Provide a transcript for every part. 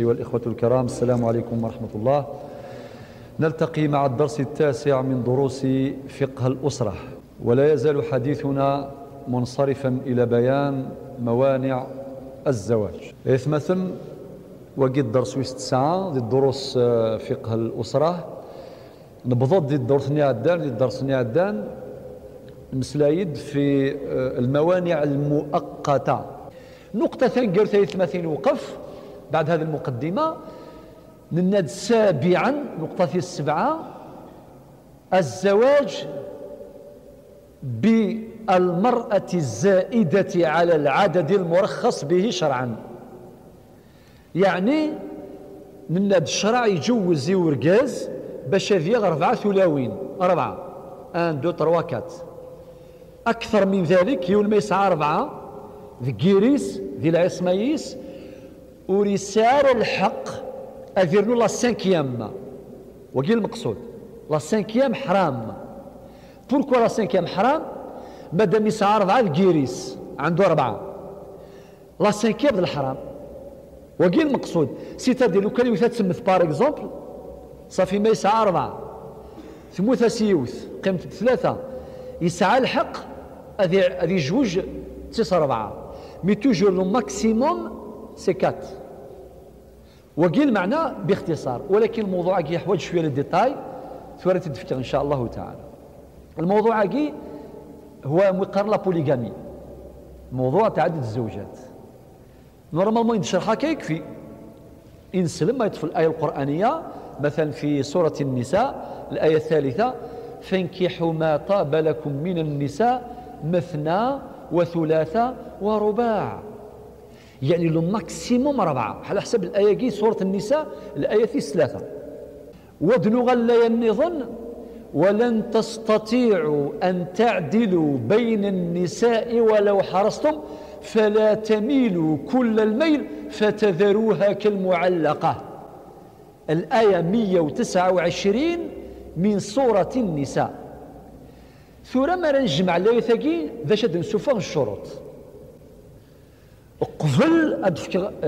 أيها الإخوة الكرام السلام عليكم ورحمة الله. نلتقي مع الدرس التاسع من دروس فقه الأسرة. ولا يزال حديثنا منصرفا إلى بيان موانع الزواج. إثمثن وقد درس تسعة ضد دروس آه، فقه الأسرة. نبضض ضد درس عدان ضد درس عدان مسلايد في آه، الموانع المؤقتة. نقطة ثانية ثلاثين وقف. بعد هذه المقدمة نناد سابعا نقطة السبعة الزواج بالمرأة الزائدة على العدد المرخص به شرعا. يعني نناد الشرع يجوز يورجاز باش هذه أربعة ثلاوين. أربعة أن دو تروا كات. أكثر من ذلك يولما يسعى أربعة ذي كيريس ذي العصميس ورسالة الحق أذيرنو لا سانكيام وقيل المقصود لا سانكيام حرام بوركوا لا سانكيام حرام؟ مادام يسعى أربعة الكيريس عنده أربعة لا سانكيام الحرام. وقيل المقصود سيتادي لو كان يوث تسمث بار إكزومبل صافي ما يسعى أربعة ثموثة سيوث قيمة ثلاثة. يسعى الحق هذه جوج تسعة أربعة مي توجور لو ماكسيموم سي كات. وقيل معناه باختصار ولكن الموضوع كي يحوج شوية للديتاي ثورة تدفتر إن شاء الله تعالى. الموضوع كي هو مقارنه بوليغامي موضوع تعدد الزوجات. نورمالمون ينشرحها كيكفي إن سلم ما يطفل الآية القرآنية مثلا في سورة النساء الآية الثالثة فانكحوا ما طاب لكم من النساء مثنى وثلاثة ورباع. يعني لو ماكسيموم ربعة على حسب الآية كي سورة النساء الآية في ثلاثة. ودنو غلا ينظن ولن تستطيعوا أن تعدلوا بين النساء ولو حرصتم فلا تميلوا كل الميل فتذروها كالمعلقة. الآية 129 من سورة النساء. ثورة ما نجمع الآية ثقي ذا شد نسوفغ الشروط. قبل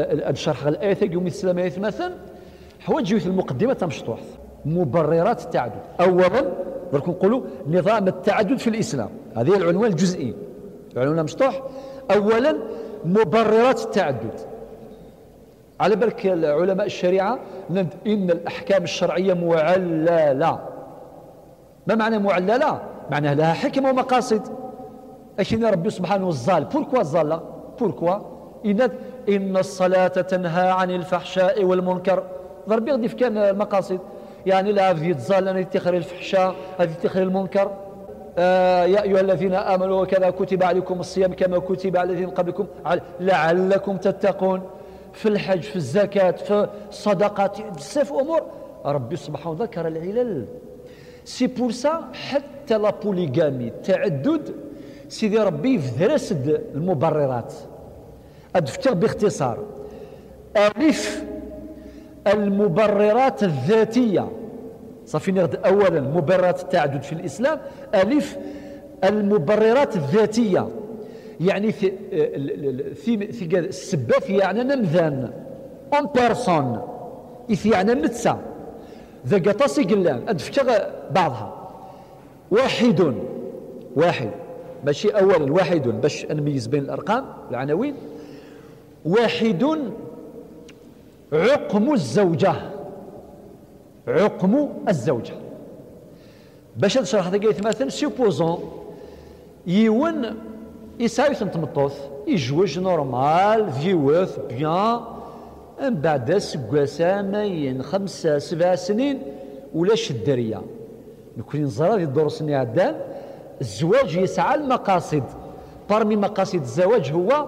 أد شرح الآية ثقي ومن السلام مثلا حواج في المقدمة مشطوح مبررات التعدد. أولا درك نقولوا نظام التعدد في الإسلام. هذه العنوان الجزئي. العنوان مشطوح. أولا مبررات التعدد. على بالك علماء الشريعة إن الأحكام الشرعية معللة. ما معنى معللة؟ معنى لها حكمة ومقاصد. أشين ربي سبحانه الظال بوركوا الظال بوركوا إن إن الصلاة تنهى عن الفحشاء والمنكر. ربي غادي في كان المقاصد يعني لا هذه الظال أن يتخر الفحشاء هذه يتخر المنكر. آه يا أيها الذين آمنوا وكذا كتب عليكم الصيام كما كتب على الذين قبلكم. لعلكم تتقون. في الحج في الزكاة في الصدقات بزاف أمور. ربي سبحانه ذكر العلل. سي بور سا حتى لا بوليغامي التعدد سيدي ربي في دراسة المبررات. أدفتر باختصار. ألف المبررات الذاتية. صافي نغد أولا مبررات التعدد في الإسلام. ألف المبررات الذاتية. يعني في في السبة في يعني نمذان. اون بيرسون. في يعني نتسا. ذا قطاسي قلان أدفك بعضها. واحد. واحد. ماشي أولا واحد باش نميز بين الأرقام العناوين. واحد عقم الزوجة. عقم الزوجة. باش نشرح هذا مثلا سيبوزون يون يساوي تمطوث يجوج نورمال فيوث بيان من بعد سكواسا ماين خمسة سبع سنين ولاش الدرية نكون نزرى في الدروس عدان الزواج يسعى المقاصد. برمي مقاصد الزواج هو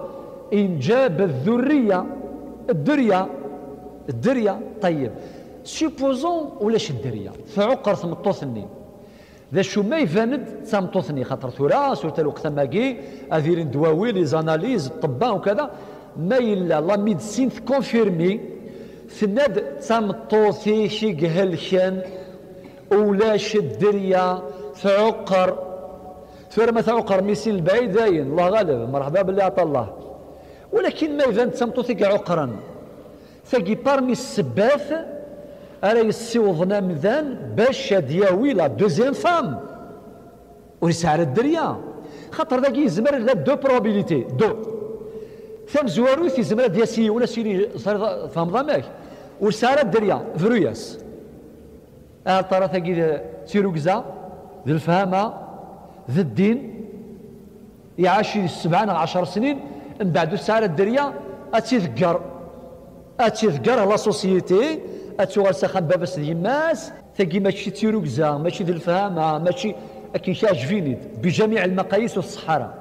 إنجاب الذرية. الدرية. الدرية. طيب. سيبوزون ولاش الدرية؟ فعقر ثمطوثني ذا شو ما يفاند تمطوثني خاطر ثورا سورت الوقت ماكي أذير دواوي لي زاناليز الطباء وكذا. ما يلا لا ميدسين كونفيرمي. ثناد تمطوثي شي قهلشان ولاش الدرية. تعقر ثورا ما تعقر ميسين البعيد داين الله غالب. مرحبا بالله عطا الله. ولكن ما إذا تمطوثي عقرا ثقي بارمي السباث أرى يسيوضنا مذان باش دياوي لا دوزيام فام ويسعر الدريا. خاطر ذاك يزمر لا دو بروبابيليتي دو. ثم زواروث يزمر دياسي ولا سيني فهم ضماك وسارة الدريا فروياس. ترى ثقي تيروكزا ذي الفهامة ذي الدين. يعيش سبعين عشر سنين. من بعد سارة الدريا أتذكر أتذكر لا سوسيتي. أتوغل سخن بابس ديماس ثقي ماشي تيروكزا ماشي ذي الفهامة ماشي أكي فينيد بجميع المقاييس والصحارى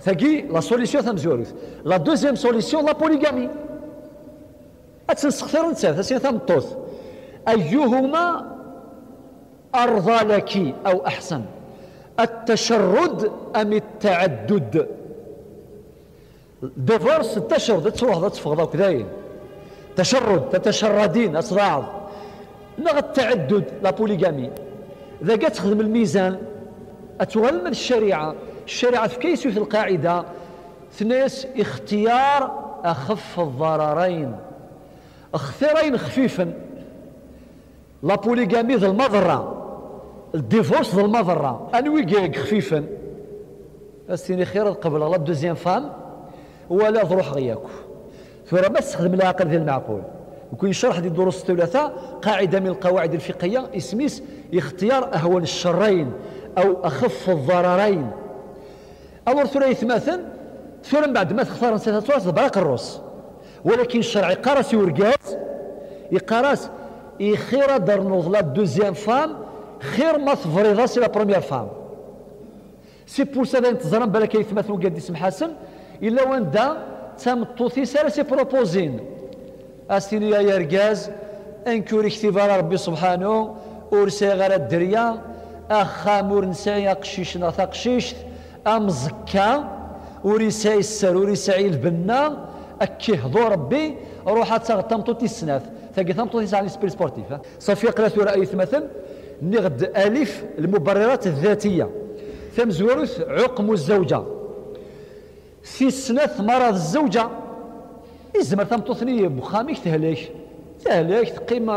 ثقي لا سوليسيون ثم زورث لا دوزيام سوليسيون لا بوليغامي. أتنسختار نتسال ثسين ثم طوث. أيهما أرضى لك أو أحسن؟ التشرد أم التعدد؟ ديفورس التشرد تروح تفقد وكذاين تشرد تتشردين أصراعض نغ التعدد لا بوليغامي. إذا قد تخدم الميزان أتغلم الشريعة. الشريعة في كيس القاعدة ثنيس اختيار أخف الضررين. اختيارين خفيفا. لا بوليغامي ذا المضرة. الديفورس ذا المضرة. أنوي خفيفا. أستيني خير قبل لا دوزيام فام. ولا ظروح غياكو. ثم ما تستخدم العقل ذي المعقول. وكون يشرح دي الدروس الثلاثة قاعدة من القواعد الفقهية اسميس اختيار أهون الشرين أو أخف الضررين. أمر ثلاث مثلا ثم بعد ما تختار نسيت تراس براق الروس ولكن الشرع يقارس ورقاس يقارس يخير دار نوض دوزيام فام خير ما تفريضا سي لا بروميير فام. سي بور سا تزرم بالك يثمث وقاد اسم حسن إلا وان دا تام الطوثي سالا سي بروبوزين. استيني يا رجاز انكوري اختبار ربي سبحانه ورسي غير الدريا اخام ورنسايا قشيش نغثا قشيش ام زكا وريساي السر وريساي البنا اكي هضو ربي روح تغطى مطوتي السناف ثقي ثمطوتي ساعة سبيل سبورتيف. صافي قرأت رأيت مثلا نغد ألف المبررات الذاتية. ثم زورث عقم الزوجة. في سنة مرض الزوجة. يزمر ثم توثني بخاميك تهليك تهليك تقيم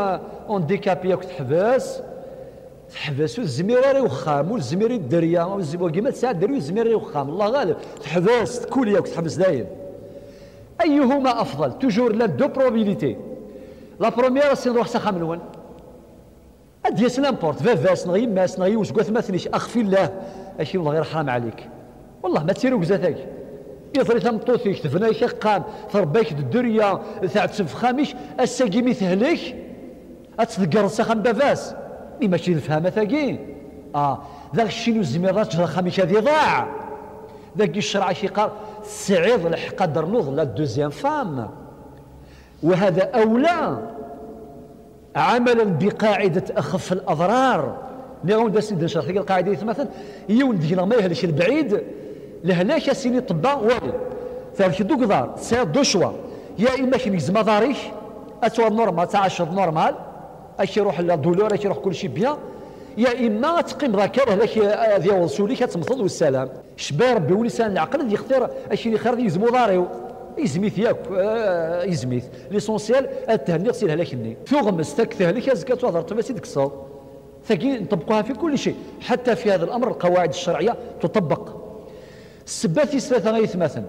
انديكابي تحبس تحبس الزمير راه وخام والزمير الدريا وكيما تساعد دري الزمير وخام. الله غالب. تحبس تكوليا تحبس دايم. أيهما أفضل؟ توجور لا دو بروبيليتي لا بروميير سي نروح سخام الون اديس نامبورت فافاس نغي ماس نغي وش قلت مثليش أخفي الله. أشي والله غير حرام عليك. والله ما تسيرو كزاتك يضري تمطوثي كتفنا قام تربيك الدريا ثاع تفخاميش الساقي مثهلك أتذكر سخام بافاس. مي ماشي الفهمة ثاقي آه ذاك الشيء الزميرات جرى خاميش هذه ضاع. ذاك الشرع شي قال سعيد الحق درنوض لا دوزيام فام. وهذا أولى عملا بقاعدة أخف الأضرار. نعم دا سيدنا شرح القاعدة مثلا يون دينا ما يهلش البعيد. لهلاك سيني طبا والي ثالث دوك دار سير دو شوا. يا إما كي مضاريش أتوا نورمال تعشر نورمال اش يروح لدولور اش يروح كل شيء بيان. يا إما تقيم ذاك لك ذي وصولي كتمطل والسلام. شباب ربي ولسان العقل يختار اش اللي خير يزمو ضاريو يزميث ياك آه يزميث. ليسونسيال التهني غسيل هلاكني تغمس تكثه لك زكاة تهضر تمسي ديك الصوت ثقي نطبقوها في كل شيء حتى في هذا الامر القواعد الشرعيه تطبق السبات غيث مثلا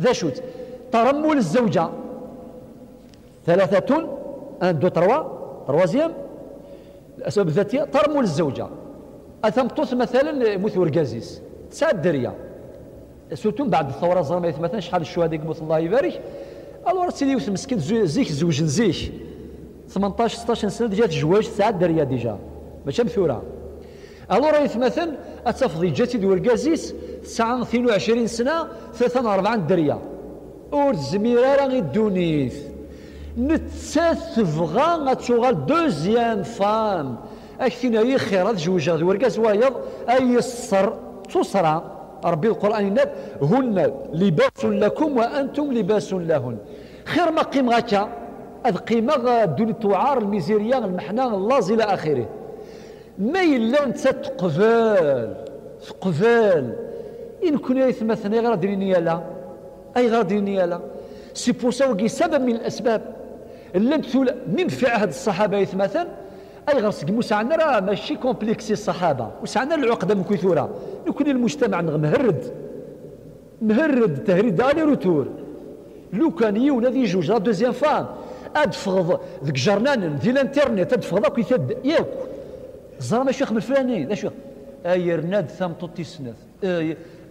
ذا شوت. ترمل الزوجه ثلاثة أن دو تروا. تروازيام. الأسباب الذاتية. ترمل الزوجه اثمطوث مثلا مثل ورقازيس. تسعة الدرية. سورتو بعد الثورة الظلميه مثلا شحال الشهداء قمت الله يبارك. الوغ سيدي يوسف مسكين. زيك زوج زيك 18 16 سنة جات جواج. تسعة دريا ديجا. ماشي مثورة. الوغ مثلا اتفضي جاتي دور كازيس تسعة 22 سنة ثلاثة أربعة دريا ور زميرة غير دونيث نتسات تبغى غتوغال دوزيام فام. أكثينا هي خير هاد دور كاز وايض أي الصر تصرى. ربي القرآن يناد هن لباس لكم وأنتم لباس لهن. خير ما قيم غاكا. هذ قيمة دون توعار الميزيريا المحنة اللاز إلى آخره. ما إلا أنت تقبال تقبال إن كنا يتمثل غير دينيا لا. أي غير دينيا لا. سي بوسا سبب من الأسباب. لم تولى من فعل هاد الصحابة مثلا أي غرس موسى راه ماشي كومبلكسي الصحابة. وسعنا العقدة من كثوره يكون المجتمع مهرد. مهرد تهريد الي روتور لو كان يونا ذي جوج لا دوزيام فام. أدفغض ذيك جرنان ديال الانترنت أدفغض كي يثد ياك. زرا ماشي خمر فلاني لا شو أي رناد ثام توتي سنات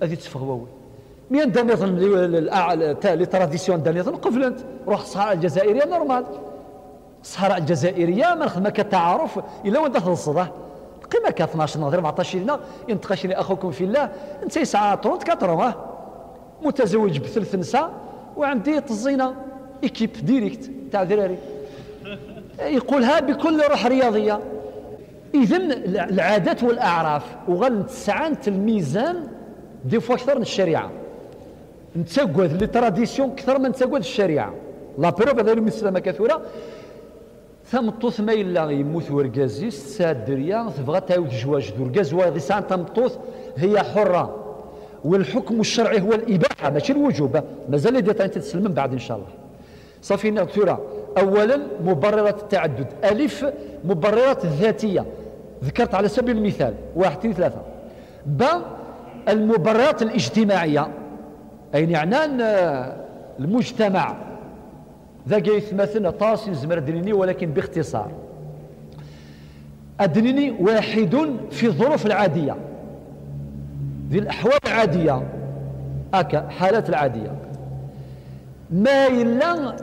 هذه تفغواوي مين دانيظن لي تراديسيون دانيظن قفلنت روح الصحراء الجزائرية نورمال. الصحراء الجزائرية ما نخدم كتعارف إلا وين دخل الصدى قيمه ك 12 نهار 14 لنا ينتقاشني أخوكم في الله. أنت يسعى 34 متزوج بثلاث نساء. وعندي طزينة. ايكيب ديريكت تاع دراري يقولها بكل روح رياضية. اذا العادات والأعراف. وغنتسعنت الميزان دي فوا أكثر من الشريعة. نتسقد لي تراديسيون أكثر من نتسقد الشريعة. لا بروف هذا المسلمه كثيرة. ثمطوث ما إلا يموت ورقازيس سادريا تبغى تعاود جواج ورقاز واضي ساعة تمطوث هي حرة. والحكم الشرعي هو الإباحة ماشي الوجوب. مازال يدي أنت تسلم من بعد إن شاء الله. صافي دكتورة أولا مبررات التعدد. ألف مبررات الذاتية ذكرت على سبيل المثال. واحد اثنين ثلاثة. ب المبررات الاجتماعية. أي يعني المجتمع؟ ذا يتمثل طاس زمر دنيني ولكن باختصار. الدنيني واحد في الظروف العادية. في الأحوال العادية. هكا حالات العادية. ما إلا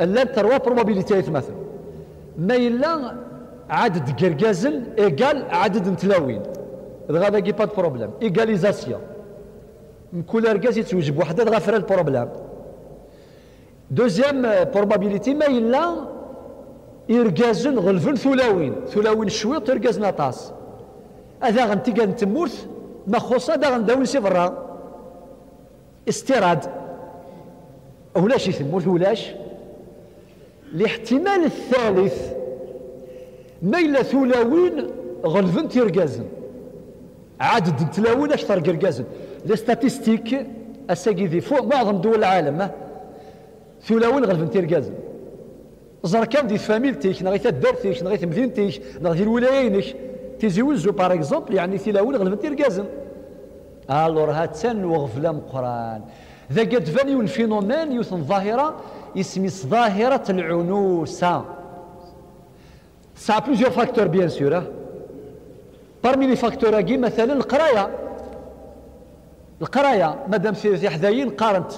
لا تروى بروبابيليتي يتمثل ما إلا عدد قرقازن إيقال عدد نتلاوين غادا كي با بروبليم إيقاليزاسيون كل رقاز يتزوج بوحدة غافر البروبليم دوزيام بروبابيليتي ما إلا إرقازن غلفن ثلاوين ثلاوين شويط إرقازن أطاس هذا غنتيقا نتمورث ما خصا دا غنداوي سي برا استيراد ولاش يثمورث ولاش الاحتمال الثالث ما إلا ثلاوين غلفن تيرقازن عدد تلاوين أكثر قرقازن. لي ستاتيستيك أساقي ذي فوق معظم دول العالم ثلاوين غلفن تيركازن زر كان دي فاميلتيك نغيث دارتيك نغيث مدينتيك نغيث الولايينك تيزوزو باغ اكزومبل يعني ثلاوين غلفن تيركازن الور هاتسان وغفلا مقران ذا قد فاني الفينومين يوثن ظاهرة اسمي ظاهرة العنوسة. سا بلوزيور فاكتور بيان سور بارمي لي فاكتور مثلا القرايه القرايه مادام سي حدايين قارنت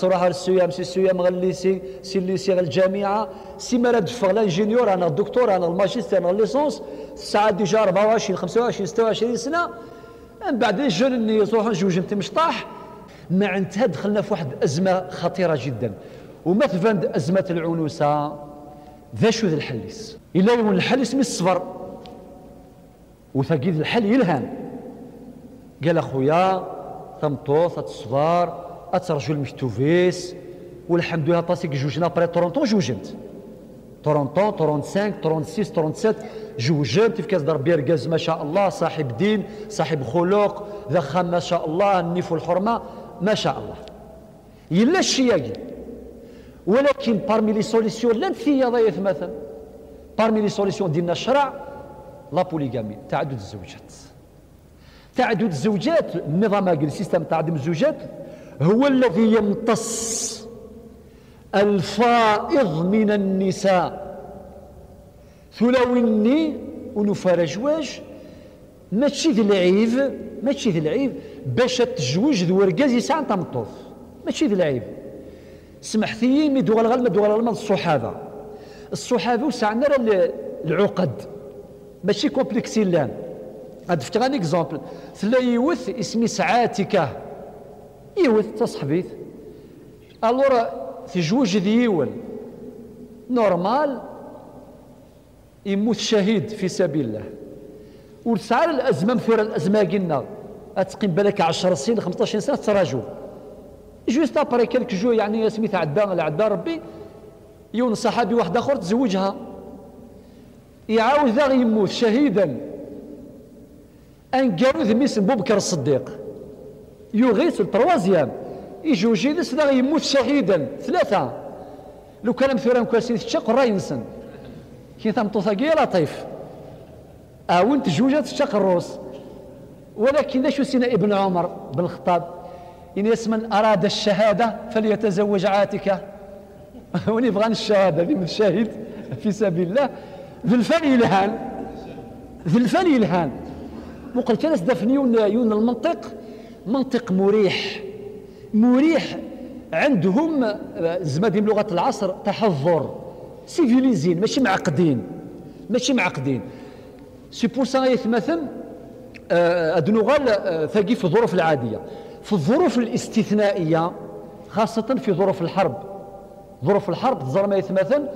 تروح للسيام سي السيام غليسي سي الليسي الجامعة سي ما دفع الانجينيور أنا الدكتور أنا الماجستير أنا الليسونس الساعة ديجا 24 25 26 سنه من بعد الجون اللي يروحوا جوج انت مشطاح مع انتهى دخلنا في واحد ازمه خطيره جدا تفند ازمه العنوسه ذا شو ذا الحليس الا يكون الحل اسمي الصفر وثقيل الحل يلهان. قال أخويا ثمطوط الصفار اترجو المكتوفيس والحمد لله طاسيك جوجنا بري تورونتو جوجنت. تورونتو 35 36 37 جوجنت في كاس دربي رقاز ما شاء الله صاحب دين صاحب خلق ذا ما شاء الله النيف والحرمة ما شاء الله. يلا الشياقي ولكن بارمي لي سوليسيون لا نثيا ضيف مثلا. بارمي لي سوليسيون ديالنا الشرع لا بوليغامي تعدد الزوجات. تعدد الزوجات النظام السيستم تعدد الزوجات هو الذي يمتص الفائض من النساء. ثلاويني ونفرجواج ماشي ذي العيب ماشي ذي العيب باش تزوج ذو ورقاز يسعى تمطوف. ماشي ذي العيب. سمحتي مي دوغال غال ما دوغال غال الصحابة. الصحابة وسعنا العقد. ماشي كومبلكسي لأن هاد فتغان اكزومبل ثلا يوث اسمي سعاتكه يوث تصحبيت الورا تجوج ديول نورمال يموت شهيد في سبيل الله وتسعى الازمه مثيرة الازمه قلنا اتقيم بالك 10 سنين 15 سنه تراجو جوست ابري كيلك جو يعني سميت عدا عدا ربي يون صحابي واحد اخر تزوجها يعاود يموت شهيدا. أن قالوا ذمي بكر الصديق. يغيث التروازيام يجوجي ذس لا يموت شهيدا. ثلاثة. لو كان مثلا كواسين تشق راه ينسن كي تمطوطاكي لطيف أو جوجة تشق الروس. ولكن شو سينا ابن عمر بن الخطاب إن من أراد الشهادة فليتزوج عاتكة. وني بغى الشهادة. ذي متشاهد في سبيل الله. ذي الفن يلهان. ذي الفن يلهان. وقال كان دفني يون المنطق منطق مريح. مريح عندهم زمادي بلغة العصر تحضر. سيفيليزين ماشي معقدين. ماشي معقدين. سي بور سا يتمثل ادنوغال ثقي في الظروف العادية. في الظروف الاستثنائية خاصة في ظروف الحرب. ظروف الحرب تزرى ما يتمثل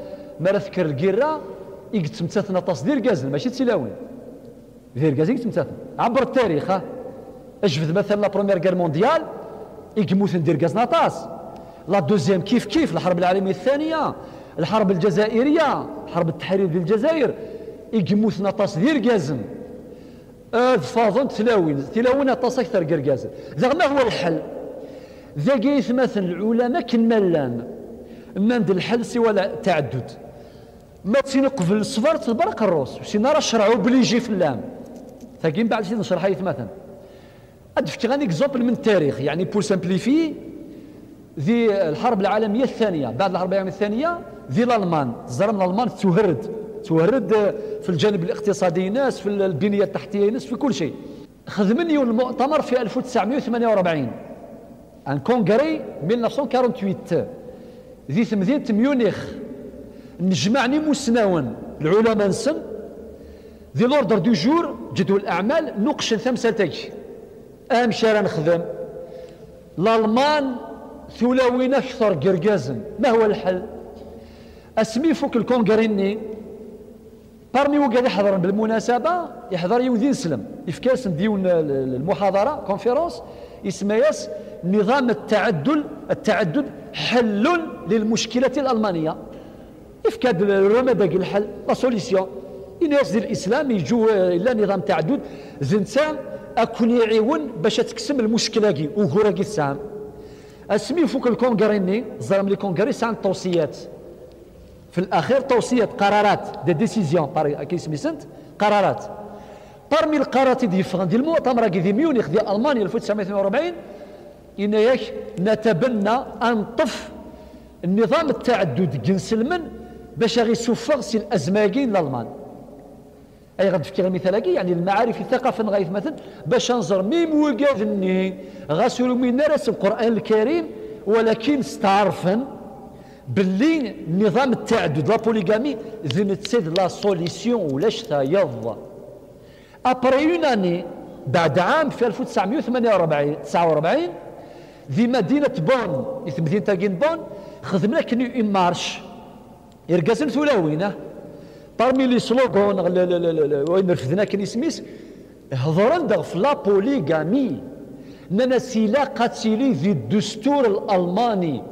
ما ذكر الكيرا يتمثل طاس ديال غازل ماشي تسلاوين ديال غازل يتمثل عبر التاريخ اجبد مثلا لا بروميير غير مونديال يقموث ندير غاز نطاس لا دوزيام كيف كيف؟ الحرب العالمية الثانية الحرب الجزائرية حرب التحرير ديال الجزائر يقموث نطاس ديال غازن فاضن تلاوين تلاوين طاس أكثر قرقازن ذا ما هو الحل؟ ذا مثلا العلماء كملان ند الحل سوى تعدد. ما تنقفل الصفر تبرق الروس سينا راه شرعوا بلي يجي في اللام. ثاقين بعد سين نشرح مثلا. ادفك غاني اكزومبل من التاريخ. يعني بور سامبليفي ذي الحرب العالمية الثانية. بعد الحرب العالمية الثانية ذي الألمان. زرم الألمان تهرد. تهرد في الجانب الاقتصادي ناس في البنية التحتية ناس في كل شيء. خدمني المؤتمر في 1948 ان كونغري 1948 ذي ثمذين ميونخ نجمعني مسناون. العلماء نسن. ذي لوردر دو جور جدول الأعمال نقش ثمسة أهم شارع نخدم. الألمان ثلاوين أكثر قرقازا ما هو الحل؟ أسمي فوق الكونغريني. بارمي وقاعد يحضر بالمناسبة يحضر يوذين سلم يفكاس ديون المحاضرة كونفيرونس يس نظام التعدل. التعدد حل للمشكلة يفكاد الرمضة الحل لا سوليسيون الناس ديال الإسلام يجوا إلى نظام تعدد. زنسان أكون يعيون باش تكسم المشكلة كي وغورا كي السام أسمي فوق الكونغريني زرم لي كونغري سان توصيات. في الأخير توصيه قرارات دي ديسيزيون كي سميسنت قرارات. بارمي القرارات دي فران ديال المؤتمر دي ميونخ ديال ألمانيا 1942 ان ياك نتبنى ان طف النظام التعدد جنسلمن باش غي سوفر سي الازماكين الالمان أي غادي تفكر مثال يعني المعارف الثقافة غايث مثلا باش نزر ميم وقاذني غاسولو من رسم القرآن الكريم ولكن استعرفن باللي نظام التعدد لا بوليغامي ذن تسيد لا سوليسيون ولاش تايض أبري اون اني بعد عام في 1948 49 في مدينة بون في مدينة بون خدمنا كني اون مارش. يرقاسن ثلاوينه بارمي لي سلوغون وين رفدنا كني سميس هضرن في لا بوليغامي. ننا سيلا قاتلي في الدستور الألماني.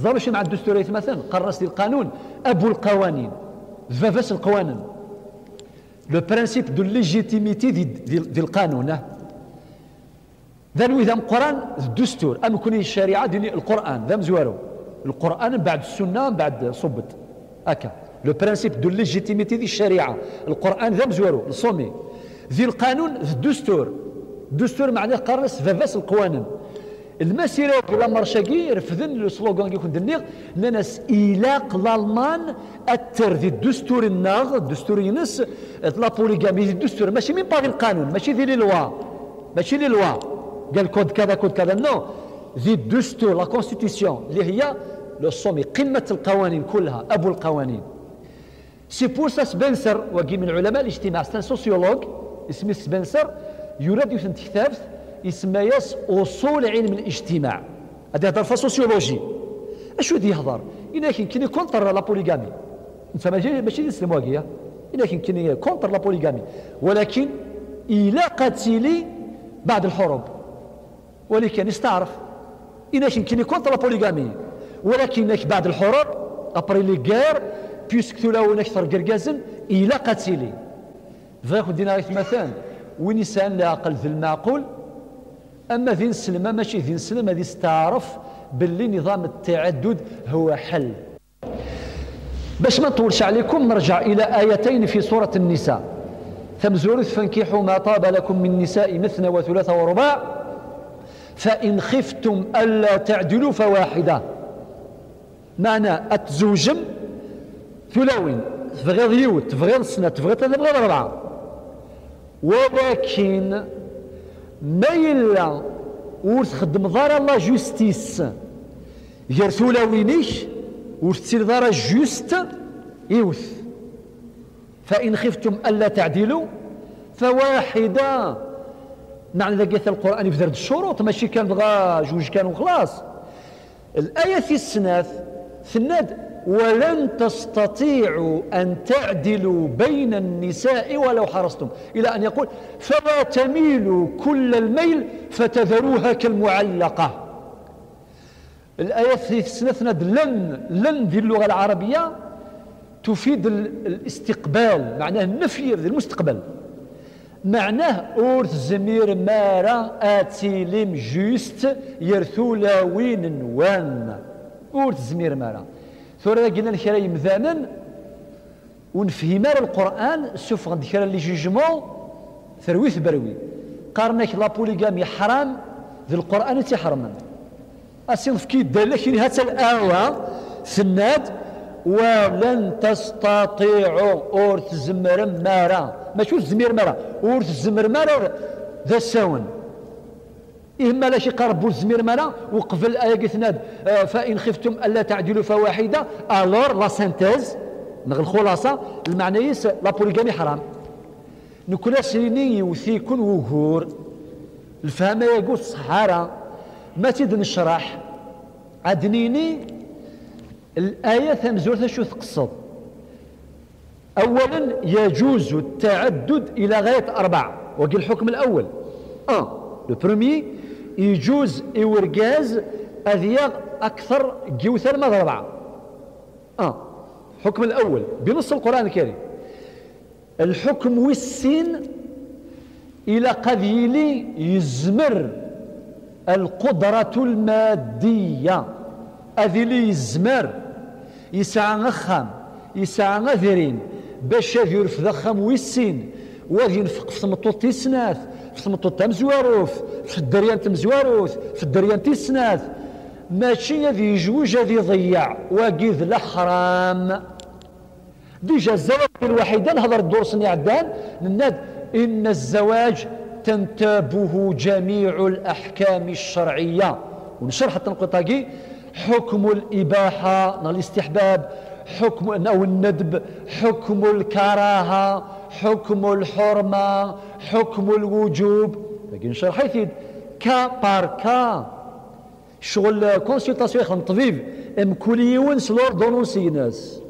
ضرب مع الدستور مثلا؟ قرص القانون. أبو القوانين. فافاس القوانين. لو برانسيب دو ليجيتيميتي دي, دي, دي القانون ذا ذا القران الدستور أم كوني الشريعه ديال القرآن. ذا مزوارو القرآن بعد السنة بعد صبت. هكا لو برانسيب دو ليجيتيميتي دي الشريعه القرآن ذا مزوارو الصومي. ذي القانون الدستور الدستور معناه قرص فافاس القوانين. المسيرة ولا مرشاكي رفضن لو سلوغان كيكون دنيغ ناس إلاق الألمان أثر في الدستور الناغ الدستور ينس. لا بوليغامي في الدستور ماشي من باغي القانون. ماشي ذي لوا ماشي لي لوا قال كود كذا كود كذا. نو. ذي الدستور لا كونستيتيسيون اللي هي لو سومي قمة القوانين كلها أبو القوانين. سي سبنسر وكي من علماء الاجتماع سان سوسيولوج اسمه سبنسر يراد يثنت كتاب يسمى يس أصول علم الاجتماع. هذا يهضر في سوسيولوجي أشو دي يهضر؟ الا كاين كاين كونتر لا بوليغامي. أنت ماشي يسلم واقيا. الا كاين كاين كونتر لا بوليغامي. ولكن إلى قتيلي بعد الحروب. ولكن استعرف. الا كاين كاين كونتر لا بوليغامي. ولكن بعد الحروب أبري لي غير بيسك تلاون أكثر قرقازن إلى قتيلي فاخذ دينا مثلا وين يسال العقل ذي المعقول أما ذي نسلم ماشي ذي نسلم هذه استعرف باللي نظام التعدد هو حل. باش ما نطولش عليكم نرجع إلى آيتين في سورة النساء. ثمزورث فانكحوا ما طاب لكم من نساء مثنى وثلاث ورباع فإن خفتم ألا تعدلوا فواحدة. معنى أتزوجم ثلاوين تبغيض يوت تبغيض سنة تبغيض ثلاثة تبغيض أربعة. ولكن ما يلا وتخدم دار الله جوستيس غير ثلاوينيش وتسير دار جوست يوث. فإن خفتم ألا تعدلوا فواحدة معنى ذا القرآن يبذر الشروط ماشي كان بغا جوج كانوا خلاص. الآية في السناث ثناد ولن تستطيعوا أن تعدلوا بين النساء ولو حرصتم. إلى أن يقول فلا تميلوا كل الميل فتذروها كالمعلقة. الآية في ثناد لن لن في اللغة العربية تفيد الاستقبال معناه النفي في المستقبل. معناه أورث زمير مارا آتيلم جوست يرثولا وين وان. أورث زمير مارا ثورة قلنا الكرا يمذانا ونفهم القرآن سوف غد كرا اللي جيجمون ثرويث بروي. قارنك لا بوليغامي حرام ذي القرآن تحرما أسين في كي دالك هات الآوة سناد ولن تستطيعوا أورث زمر مارا ماشي زمير مارا أورث زمر مارا ذا الساون. إما لا شي قرب الزمير مالا؟ وقفل الآية قلت آه، فإن خفتم ألا تعدلوا فواحدة ألور لا سانتيز نغ الخلاصة المعنى يس لا بوليغامي حرام. نكون سيني وثيكون وغور. الفهم يقول الصحارى ما تيد نشرح؟ عدنيني الآية ثمزور شو تقصد؟ أولا يجوز التعدد إلى غاية أربعة وقال الحكم الأول. أه لو بروميي يجوز إورجاز أذياغ أكثر جوثر ما أربعة آه. الحكم الأول بنص القرآن الكريم. الحكم والسين إلى قد يلي يزمر القدرة المادية. أذي يزمر يسعى غخام يسعى غذرين باش يرفض خام ويسين وغي ينفق في مطوط تيسناث في مطوط تمزواروث في الدريان تمزواروث في الدريان تيسناث ماشي هذي يجوج هذي يضيع واقيذ الحرام ديجا الزواج الوحيدة نهضر الدور سني عدان نناد إن الزواج تنتابه جميع الأحكام الشرعية. ونشرح التنقطاقي حكم الإباحة الاستحباب حكم أو الندب حكم الكراهة حكم الحرمة حكم الوجوب. لكن شرح يفيد كا بار كا. شغل كونسلتاسيون يخدم طبيب ام كل يون سلور دونوسي ناس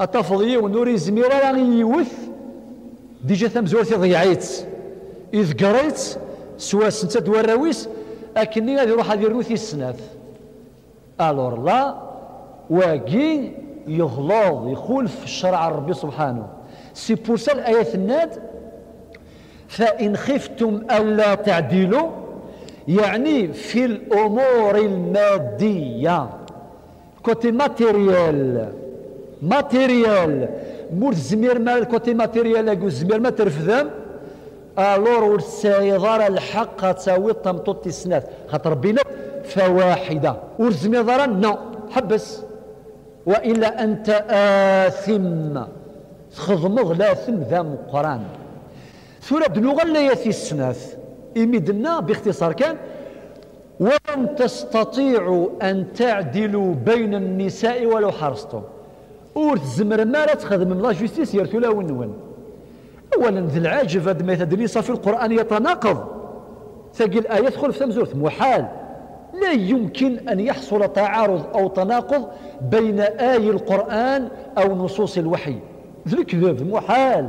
اتفضي ونوري زميرا راه يوث ديجا ثم زورتي ضيعيت إذ قريت سوا سنتة دوراويس أكني غادي يروح هذه يروثي السناث. ألور لا واقي يغلظ يخولف الشرع ربي سبحانه. سي بور سا الآية الناد فإن خفتم ألا تعدلوا يعني في الأمور المادية. كوتي ماتيريال ماتيريال. مور زمير مال كوتي ماتيريال يقول زمير ما ترفذم ألور ورسايضار الحق تساوي طمطوط السنات خاطر ربنا فواحدة. ورزمي ضرا نو حبس. وإلا أنت آثم. تخضمض لا ثم ذا مقران. ثورة بنوغا لا يثي السناث إمدنا باختصار كان ولن تستطيعوا أن تعدلوا بين النساء ولو حرصتم. ورث زمر ما لا تخدم الله جوستيس يرثو لا ونون اولا ذي العاجب هذا ما يتدريس في القرآن يتناقض. ثقل الايه يدخل في ثمزورث محال. لا يمكن أن يحصل تعارض أو تناقض بين آي القرآن أو نصوص الوحي. الكذب محال.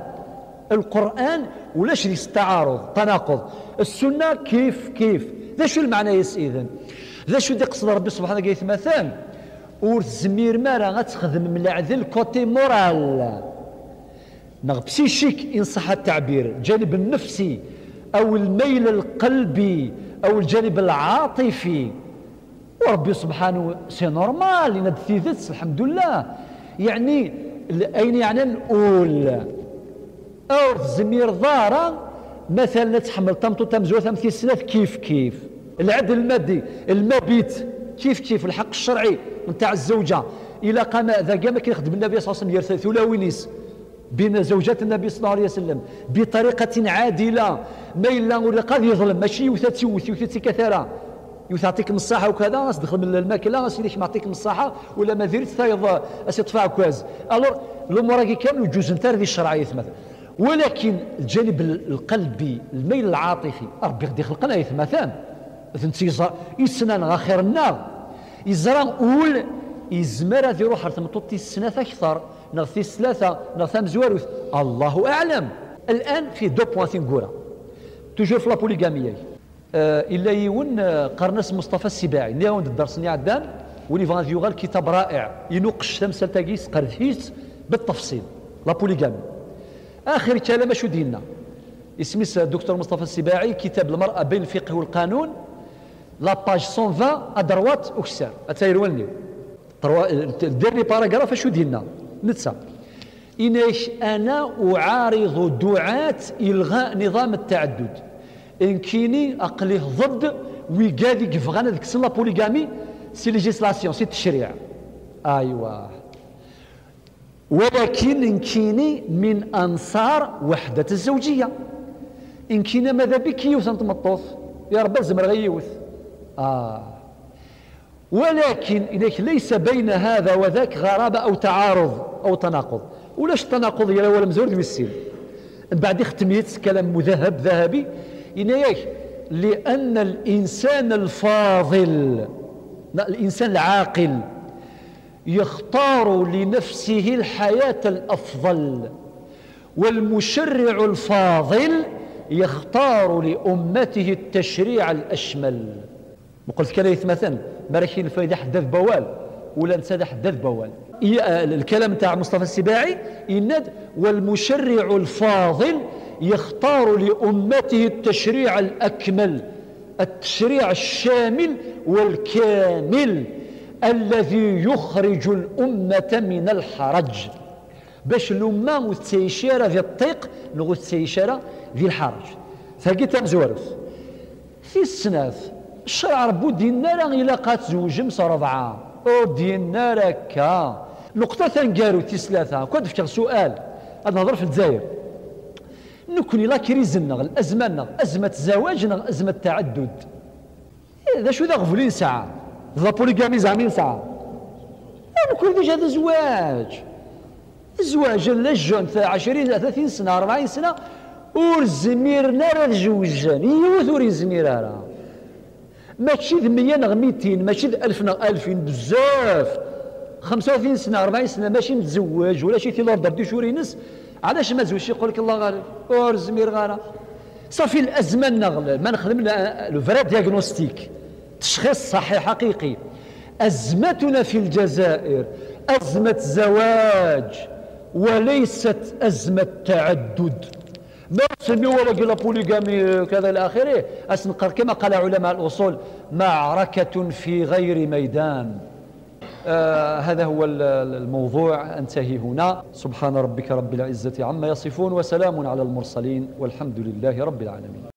القرآن ولاش التعارض تناقض. السنة كيف كيف؟ ذا شو المعنى يس إذن ذا شو دي قصد ربي سبحانه قيث مثال ور زمير ما راه غتخدم من العدل كوتي مورال. نغ بسيشيك إن صح التعبير. الجانب النفسي أو الميل القلبي أو الجانب العاطفي. وربي سبحانه سي نورمال الحمد لله. يعني اين يعني نقول اور زمير ضارة مثلا تحمل طمطو تمزوع ثمثي السلاف كيف كيف. العدل المادي المبيت كيف كيف الحق الشرعي نتاع الزوجة. إلى قام ذا ما كيخدم النبي صلى الله عليه وسلم ثلاوينيس بين زوجات النبي صلى الله عليه وسلم بطريقة عادلة. ما إلا ولا قد يظلم ماشي يوثاتي يوثاتي كثرة. يعطيك الصحة وكذا تدخل من الماكلة سيدي ما يعطيك الصحة ولا ما ديرت تايض تدفع كواز. الور الأمور كامل جزء نتاع هذه الشرعية مثلا. ولكن الجانب القلبي الميل العاطفي ربي غادي يخلقنا مثلا مثلا يسنان غير النار. يزرع أول يزمر هذه يروح تمطوطي السنة أكثر. نغثي ثلاثة نغثي مزواروث الله أعلم. الآن في دو بوان تنقورا توجور في لابوليغامية آه إلا يون قرنس مصطفى السباعي. اللي هو الدرس عدان ولي فيوغال كتاب رائع. ينوقش تمثال تاكيس قرثيس بالتفصيل. لابوليغامي آخر كلام شو دينا اسمي الدكتور مصطفى السباعي كتاب المرأة بين الفقه والقانون لا باج 120 ادروات اكسر اتايرولني الديرني باراغراف شو دينا نتسا. إناش أنا أعارض دعاة إلغاء نظام التعدد. إن كيني أقليه ضد ويقادي كفغانا ذيك لا بوليغامي سي ليجيسلاسيون سي التشريع. أيوا ولكن إن كيني من أنصار وحدة الزوجية. إن كينا ماذا بك يوث أنت يا رب الزمر غيوث آه. ولكن إليك ليس بين هذا وذاك غرابة أو تعارض أو تناقض. ولاش التناقض يا ولا مزور المسير بعد ختميت كلام مذهب ذهبي. إنيك لأن الإنسان الفاضل الإنسان العاقل يختار لنفسه الحياة الأفضل والمشرع الفاضل يختار لأمته التشريع الأشمل. وقلت كلايث مثلا مراكين الفايدة حدث بوال ولا نسى حدث بوال. الكلام تاع مصطفى السباعي يناد والمشرع الفاضل يختار لأمته التشريع الأكمل التشريع الشامل والكامل. الذي يخرج الأمة من الحرج. باش الأمة متسيشارة ذي الطيق نغو ذي الحرج. فقيت مزورث في السناث الشرع ربو دينا راه إلا قات زوج رضعة أو دينا ركا نقطة ثانكارو تيسلاثة كنت فكر سؤال هذا نهضر في الجزائر. نكوني لا كريزنا الأزمة أزمة زواج أزمة تعدد. إذا شو ذا غفلين ساعة؟ ذا بوليغامي ساعة نكون ديجا هذا زواج الزواج لجون 20 30 سنة 40 سنة ور زميرنا راه زوجان يوث ور راه ماشي ذ 100 نغ 200 ماشي ذ 1000 نغ 2000 بزاف 35 سنه 40 سنه ماشي متزوج ولا شي تيلور دار شهور ينس علاش ما تزوجش يقول لك الله غالب اور زمير صافي الازمه نغل ما نخدم لو فرا دياغنوستيك تشخيص صحيح حقيقي. أزمتنا في الجزائر أزمة زواج وليست أزمة تعدد. ما سميوا ولا قال بوليغامي كذا إلى آخره. أسنقر كما قال علماء الأصول معركة في غير ميدان. آه هذا هو الموضوع. أنتهي هنا. سبحان ربك رب العزة عما يصفون وسلام على المرسلين والحمد لله رب العالمين.